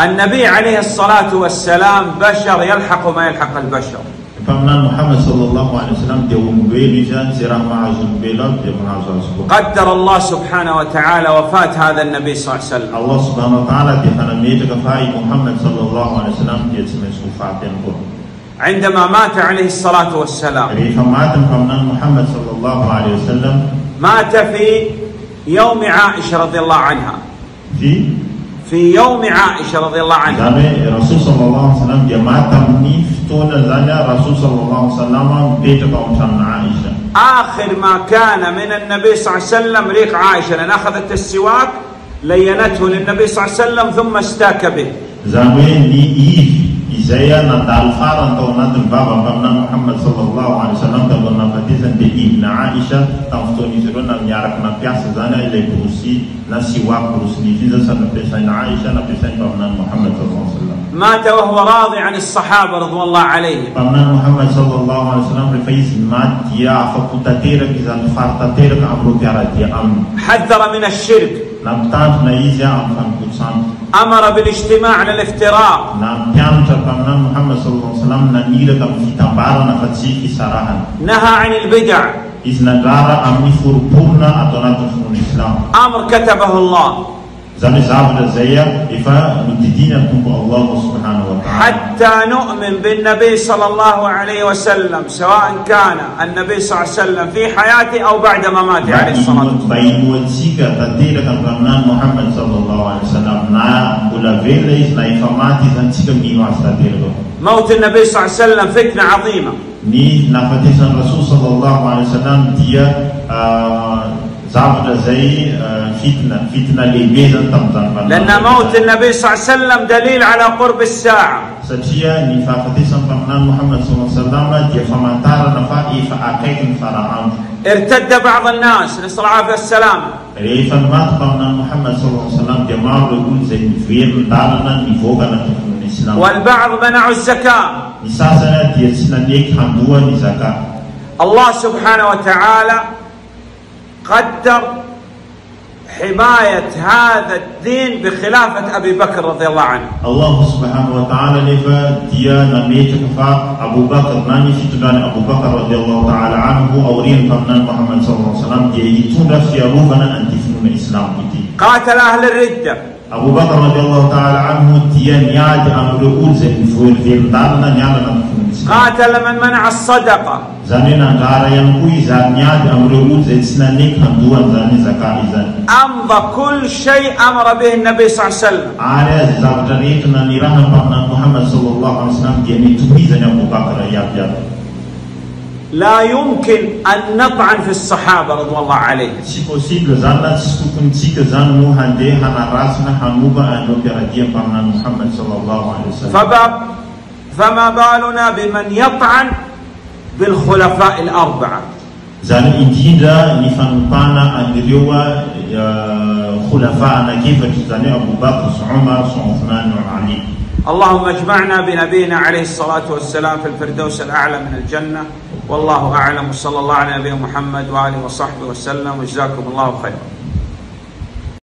النبي عليه الصلاة والسلام بشر يلحق ما يلحق البشر. فمن محمد صلى الله عليه وسلم دوم بين جان سيرا مع زنبيلا قدر الله سبحانه وتعالى وفاة هذا النبي صلى الله عليه وسلم. الله سبحانه وتعالى تفعل ميتك فاي محمد صلى الله عليه وسلم يسمى سفاة القرآن عندما مات عليه الصلاة والسلام. مات فمن محمد صلى الله عليه وسلم. مات في يوم عائشة رضي الله عنها. في في يوم عائشة رضي الله عنها. دامي رسول صلى الله عليه وسلم جماعة تمنيف تون لنا رسول صلى الله عليه وسلم بيت بعوض عائشة. آخر ما كان من النبي صلى الله عليه وسلم ريق عائشة لأن أخذت السواك لينته للنبي صلى الله عليه وسلم ثم استاك به. زامي لي إيف إزايا نتعرف على أن تونات بابا محمد صلى الله عليه وسلم تبنى فتيزا به. Aisha ta ftoni zero na nyarak na piasa zana ile kurusi na siwa kurus ni fiza sa na pesa na Aisha na pesa pamnan Muhammad sallallahu alaihi wasallam مات وهو راضي عن الصحابة رضوان الله عليهم Pamnan Muhammad sallallahu alaihi wasallam refais mat dia fakuta tera kizan farta tera ka amru piara dia am حذر من الشرك namtant na izya am fan kutsan أمر بالاجتماع على الافتراق na pianta pamnan Muhammad sallallahu alaihi wasallam na nira kam fitambara na fatsi kisarahan نهى عن البدع إذ نجارة أمي فربنا أتونات من الإسلام. أمر كتبه الله. زمي زعبنا زيا إفا من الله سبحانه وتعالى. حتى نؤمن بالنبي صلى الله عليه وسلم سواء كان النبي صلى الله عليه وسلم في حياته أو بعد مماته عليه الصلاة والسلام. بين وزيكا تدير كان محمد صلى الله عليه وسلم. نا أولا فيليس نا إفا ماتي تنسيكا ميوا موت النبي صلى الله عليه وسلم فتنة عظيمة. Ni nafatisan Rasul sallallahu alaihi wasallam dia zabda zai fitna fitna lebe zan tamzan لأن موت النبي صلى الله عليه وسلم دليل على قرب الساعة Satia ni fafatisan pamnan Muhammad sallallahu alaihi wasallam dia famantara na fa akaikin fara'am ارتد بعض الناس نسأل الله Muhammad sallallahu alaihi wasallam dia mau regul zai vien dalanan ni voga na tufun Islam والبعض منعوا الزكاة. الله سبحانه وتعالى قدر حماية هذا الدين بخلافة أبي بكر رضي الله عنه. الله سبحانه وتعالى لفا ديا نميت كفا أبو بكر. ناني شتنان أبو بكر رضي الله تعالى عنه. أورين فرنان محمد صلى الله عليه وسلم. ديا في رفيا روفنا أن تفنون الإسلام قاتل أهل الردة. أبو بكر رضي الله تعالى عنه تيان ياج أمر أول زين فول في الدارنا نعم نعم قاتل من منع الصدقة زمن أنقار ينقوي زان ياج أمر أول زين سنة هم دوان زان زكاة زان أمضى كل شيء أمر به النبي صلى الله عليه وسلم عارف زابتريتنا نيران بحنا محمد صلى الله عليه وسلم يعني تبيزن أبو بكر ياب ياب لا يمكن أن نطعن في الصحابة رضي الله عليهم. فبا فما بالنا بمن يطعن بالخلفاء الأربعة خلفاء أبو بكر عمر عثمان وعلي اللهم اجمعنا بنبينا عليه الصلاة والسلام في الفردوس الأعلى من الجنة. والله أعلم. وصلى الله على نبينا محمد وآله وصحبه وسلم. وجزاكم الله خيرا